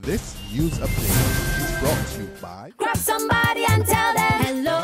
This news update is brought to you by Grab somebody and tell them hello.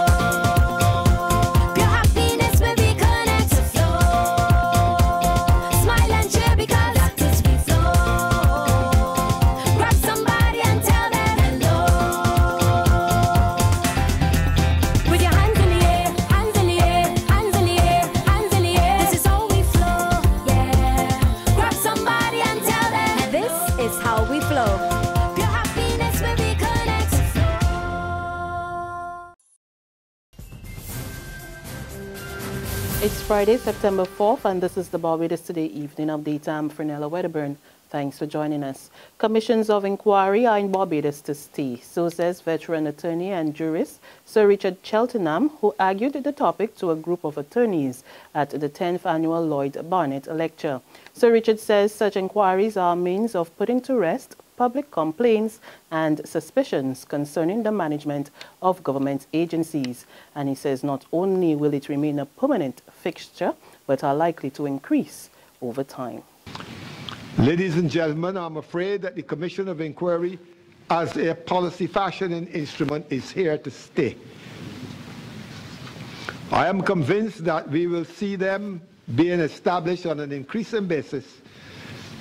Friday, September 4th, and this is the Barbados Today evening update. I'm Frenella Wedderburn. Thanks for joining us. Commissions of inquiry are in Barbados to stay, so says veteran attorney and jurist Sir Richard Cheltenham, who argued the topic to a group of attorneys at the 10th annual Lloyd Barnett lecture. Sir Richard says such inquiries are a means of putting to rest public complaints and suspicions concerning the management of government agencies. And he says not only will it remain a permanent fixture, but are likely to increase over time. Ladies and gentlemen, I'm afraid that the Commission of Inquiry, as a policy fashioning instrument, is here to stay. I am convinced that we will see them being established on an increasing basis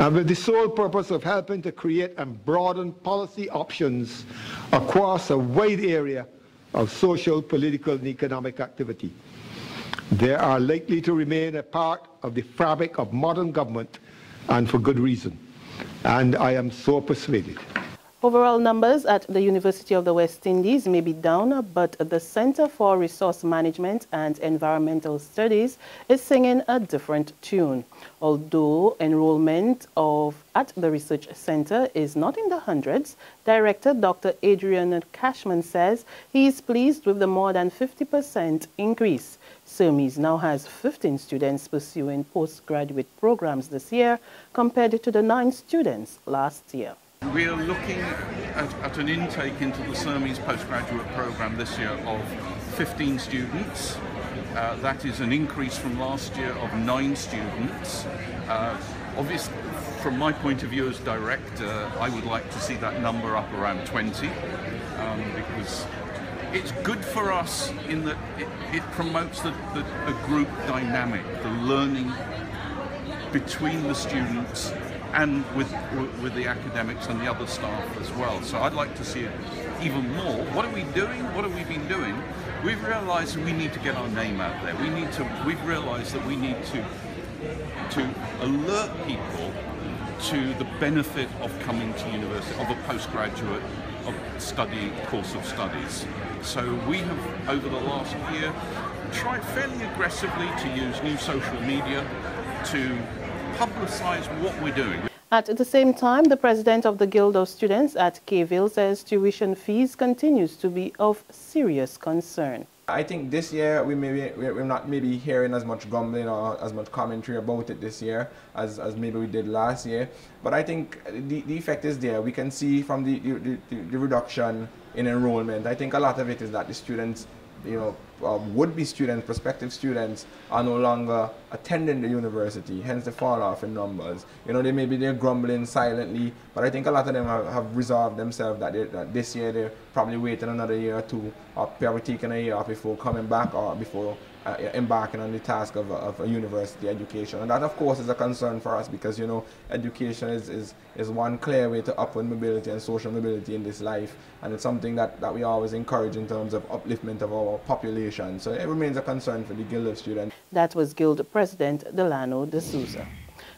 Uh, and with the sole purpose of helping to create and broaden policy options across a wide area of social, political, and economic activity. They are likely to remain a part of the fabric of modern government and for good reason. And I am so persuaded. Overall numbers at the University of the West Indies may be down, but the Center for Resource Management and Environmental Studies is singing a different tune. Although enrollment of at the research center is not in the hundreds, Director Dr. Adrian Cashman says he is pleased with the more than 50% increase. CERMES now has 15 students pursuing postgraduate programs this year compared to the nine students last year. We are looking at, at an intake into the CERMES postgraduate program this year of 15 students. Uh, that is an increase from last year of nine students. Uh, obviously, from my point of view as director, I would like to see that number up around 20 um, because it's good for us in that it, it promotes the, the, the group dynamic, the learning between the students and with with the academics and the other staff as well. So I'd like to see it even more. What are we doing? What have we been doing? We've realised we need to get our name out there. We need to. We've realised that we need to to alert people to the benefit of coming to university of a postgraduate of study course of studies. So we have over the last year tried fairly aggressively to use new social media to publicise what we're doing. At the same time, the president of the Guild of Students at Cave Hill says tuition fees continues to be of serious concern. I think this year we may be, we're not maybe hearing as much grumbling or as much commentary about it this year as, as maybe we did last year. But I think the, the effect is there. We can see from the, the, the, the reduction in enrollment. I think a lot of it is that the students you know, uh, would-be students, prospective students are no longer attending the university, hence the fall off in numbers. You know, they maybe they're grumbling silently, but I think a lot of them have, have resolved themselves that, they, that this year they're probably waiting another year or two, or probably taking a year off before coming back or before uh, embarking on the task of a, of a university education. And that, of course, is a concern for us because, you know, education is, is, is one clear way to upward mobility and social mobility in this life. And it's something that, that we always encourage in terms of upliftment of our population. So it remains a concern for the Guild of Students. That was Guild President Delano de Souza.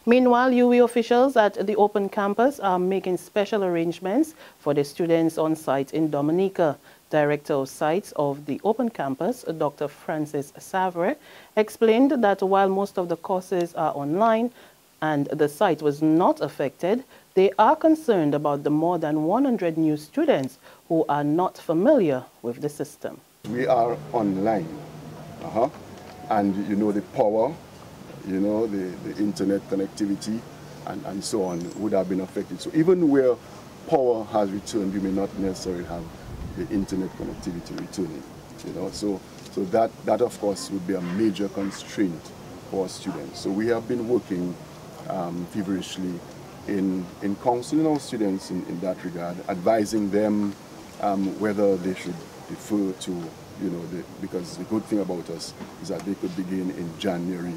Meanwhile, UWI officials at the Open Campus are making special arrangements for the students on site in Dominica. Director of Sites of the Open Campus, Dr. Francis Severin, explained that while most of the courses are online and the site was not affected, they are concerned about the more than 100 new students who are not familiar with the system. We are online, uh-huh. and you know the power, you know the, the internet connectivity, and, and so on would have been affected. So even where power has returned, we may not necessarily have the internet connectivity returning. You know, so so that that of course would be a major constraint for students. So we have been working um, feverishly in, in counseling our students in, in that regard, advising them um, whether they should defer to, you know, the, because the good thing about us is that they could begin in January,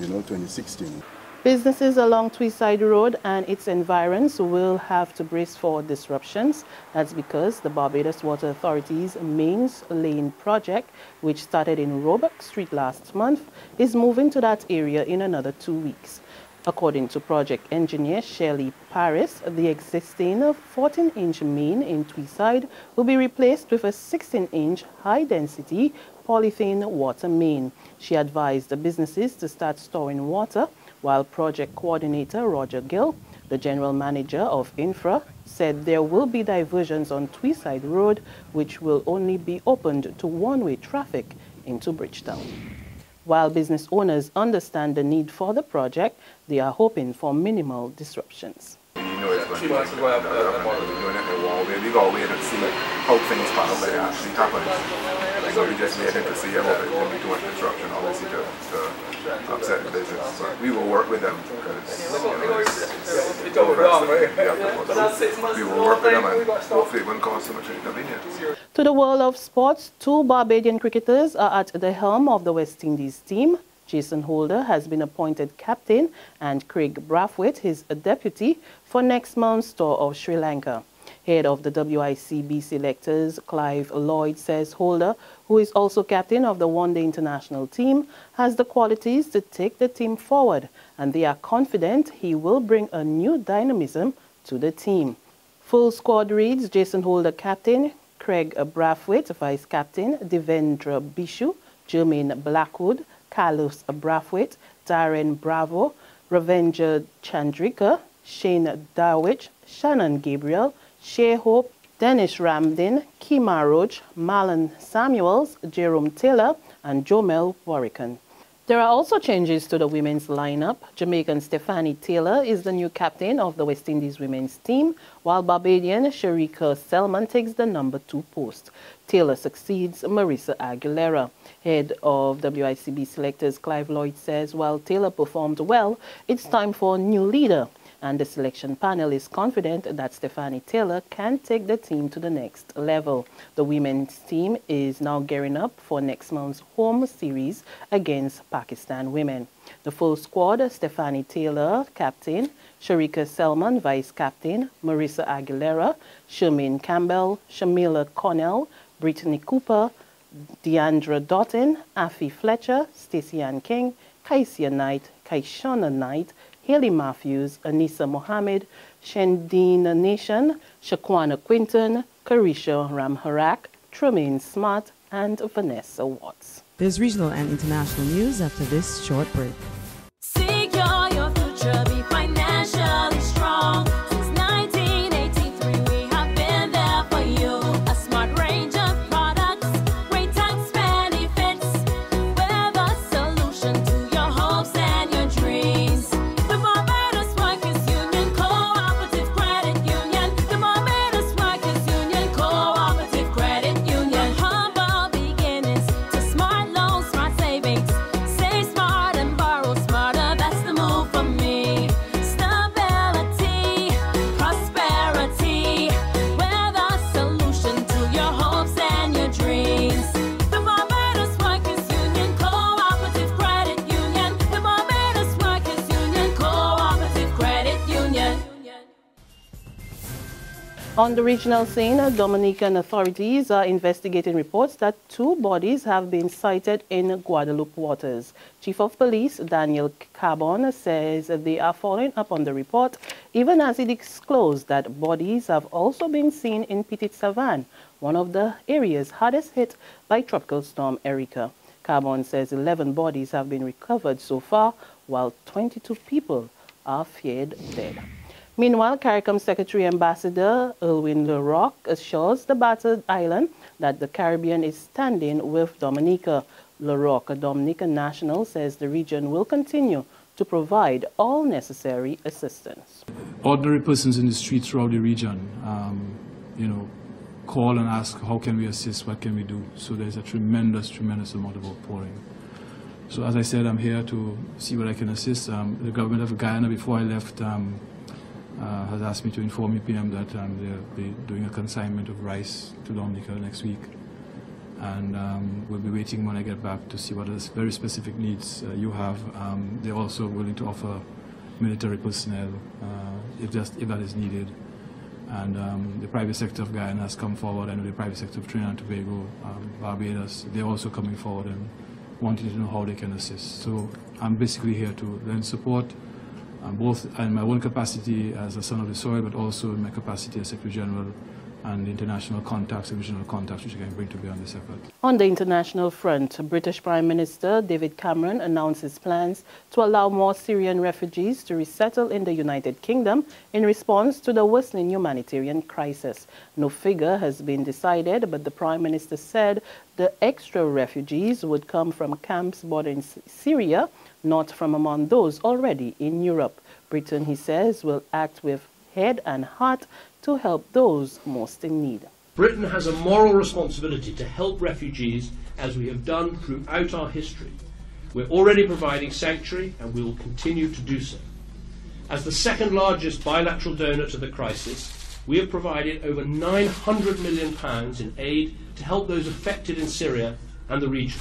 you know, 2016. Businesses along Tweedside Road and its environs will have to brace for disruptions. That's because the Barbados Water Authority's Mains Lane project, which started in Roebuck Street last month, is moving to that area in another two weeks. According to project engineer Shirley Paris, the existing 14-inch main in Tweedside will be replaced with a 16-inch high-density polythene water main. She advised the businesses to start storing water while project coordinator Roger Gill, the general manager of Infra, said there will be diversions on Tweedside Road which will only be opened to one-way traffic into Bridgetown. While business owners understand the need for the project, they are hoping for minimal disruptions. Things pan out there actually happen. So we just waiting to see. I hope it won't be too much disruption, obviously, to, to upset the business. But we will work with them because you know, it's, it's, it's over us. We have to work. We will work with them and hopefully it won't cause so much inconvenience. To the world of sports, two Barbadian cricketers are at the helm of the West Indies team. Jason Holder has been appointed captain and Kraigg Brathwaite his deputy for next month's tour of Sri Lanka. Head of the WICB selectors, Clive Lloyd, says Holder, who is also captain of the one-day international team, has the qualities to take the team forward and they are confident he will bring a new dynamism to the team. Full squad reads Jason Holder captain, Kraigg Brathwaite vice captain, Devendra Bishoo, Jermaine Blackwood, Carlos Brathwaite, Darren Bravo, Rajendra Chandrika, Shane Dowrich, Shannon Gabriel, Shai Hope, Denesh Ramdin, Kemar Roach, Marlon Samuels, Jerome Taylor, and Jomel Warrican. There are also changes to the women's lineup. Jamaican Stephanie Taylor is the new captain of the West Indies women's team, while Barbadian Shakera Selman takes the number two post. Taylor succeeds Merissa Aguilleira. Head of WICB selectors Clive Lloyd says while Taylor performed well, it's time for a new leader and the selection panel is confident that Stephanie Taylor can take the team to the next level. The women's team is now gearing up for next month's home series against Pakistan women. The full squad, Stephanie Taylor, captain, Shakera Selman, vice captain, Merissa Aguilleira, Shemaine Campbelle, Shamilia Connell, Brittany Cooper, Deandra Dottin, Afy Fletcher, Stacey Ann King, Kycia Knight, Kyshona Knight, Hayley Matthews, Anisa Mohammed, Chedean Nation, Shaquana Quintyne, Karishma Ramharack, Tremayne Smartt, and Vanessa Watts. There's regional and international news after this short break. On the regional scene, Dominican authorities are investigating reports that two bodies have been sighted in Guadeloupe waters. Chief of Police Daniel Carbon says they are following up on the report, even as he disclosed that bodies have also been seen in Petite Savanne, one of the areas hardest hit by Tropical Storm Erika. Carbon says 11 bodies have been recovered so far, while 22 people are feared dead. Meanwhile, CARICOM Secretary Ambassador Irwin LaRocque assures the battered island that the Caribbean is standing with Dominica. LeRock, a Dominican national, says the region will continue to provide all necessary assistance. ordinary persons in the streets throughout the region, um, you know, call and ask, how can we assist, what can we do? So there's a tremendous, tremendous amount of outpouring. So as I said, I'm here to see what I can assist. Um, the government of Guyana, before I left, um, uh, has asked me to inform EPM that um, they'll be doing a consignment of rice to Dominica next week. And um, we'll be waiting when I get back to see what is very specific needs uh, you have. Um, they're also willing to offer military personnel uh, if, just, if that is needed. And um, the private sector of Guyana has come forward. I know the private sector of Trinidad and Tobago, um, Barbados, they're also coming forward and wanting to know how they can assist. So I'm basically here to then support both in my own capacity as a son of the soil, but also in my capacity as Secretary General and international contacts and regional contacts which I can bring to bear on this effort. On the international front, British Prime Minister David Cameron announced his plans to allow more Syrian refugees to resettle in the United Kingdom in response to the worsening humanitarian crisis. No figure has been decided, but the Prime Minister said the extra refugees would come from camps bordering Syria, not from among those already in Europe. Britain, he says, will act with head and heart to help those most in need. Britain has a moral responsibility to help refugees as we have done throughout our history. We're already providing sanctuary and we will continue to do so. As the second largest bilateral donor to the crisis, we have provided over £900 million in aid to help those affected in Syria and the region.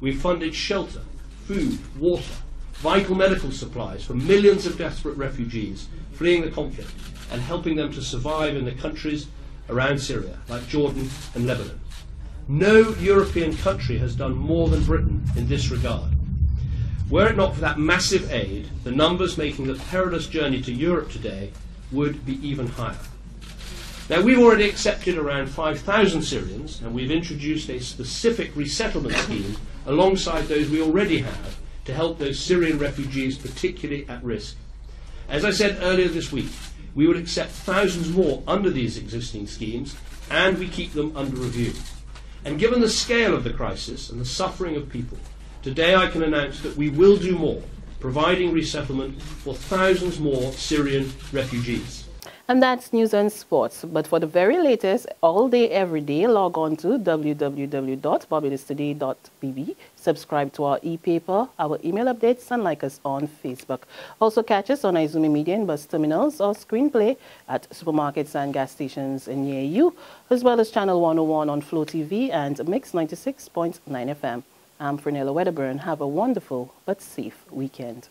We've funded shelter, food, water, vital medical supplies for millions of desperate refugees fleeing the conflict and helping them to survive in the countries around Syria, like Jordan and Lebanon. No European country has done more than Britain in this regard. Were it not for that massive aid, the numbers making the perilous journey to Europe today would be even higher. Now, we've already accepted around 5,000 Syrians, and we've introduced a specific resettlement scheme alongside those we already have to help those Syrian refugees particularly at risk. As I said earlier this week, we will accept thousands more under these existing schemes, and we keep them under review. And given the scale of the crisis and the suffering of people, today I can announce that we will do more, providing resettlement for thousands more Syrian refugees. And that's news and sports. But for the very latest, all day, every day, log on to www.barbadostoday.bb. Subscribe to our e-paper, our email updates, and like us on Facebook. Also catch us on Izumi Media and bus terminals or screenplay at supermarkets and gas stations in near you, as well as Channel 101 on Flow TV and Mix 96.9 FM. I'm Fernella Wedderburn. Have a wonderful but safe weekend.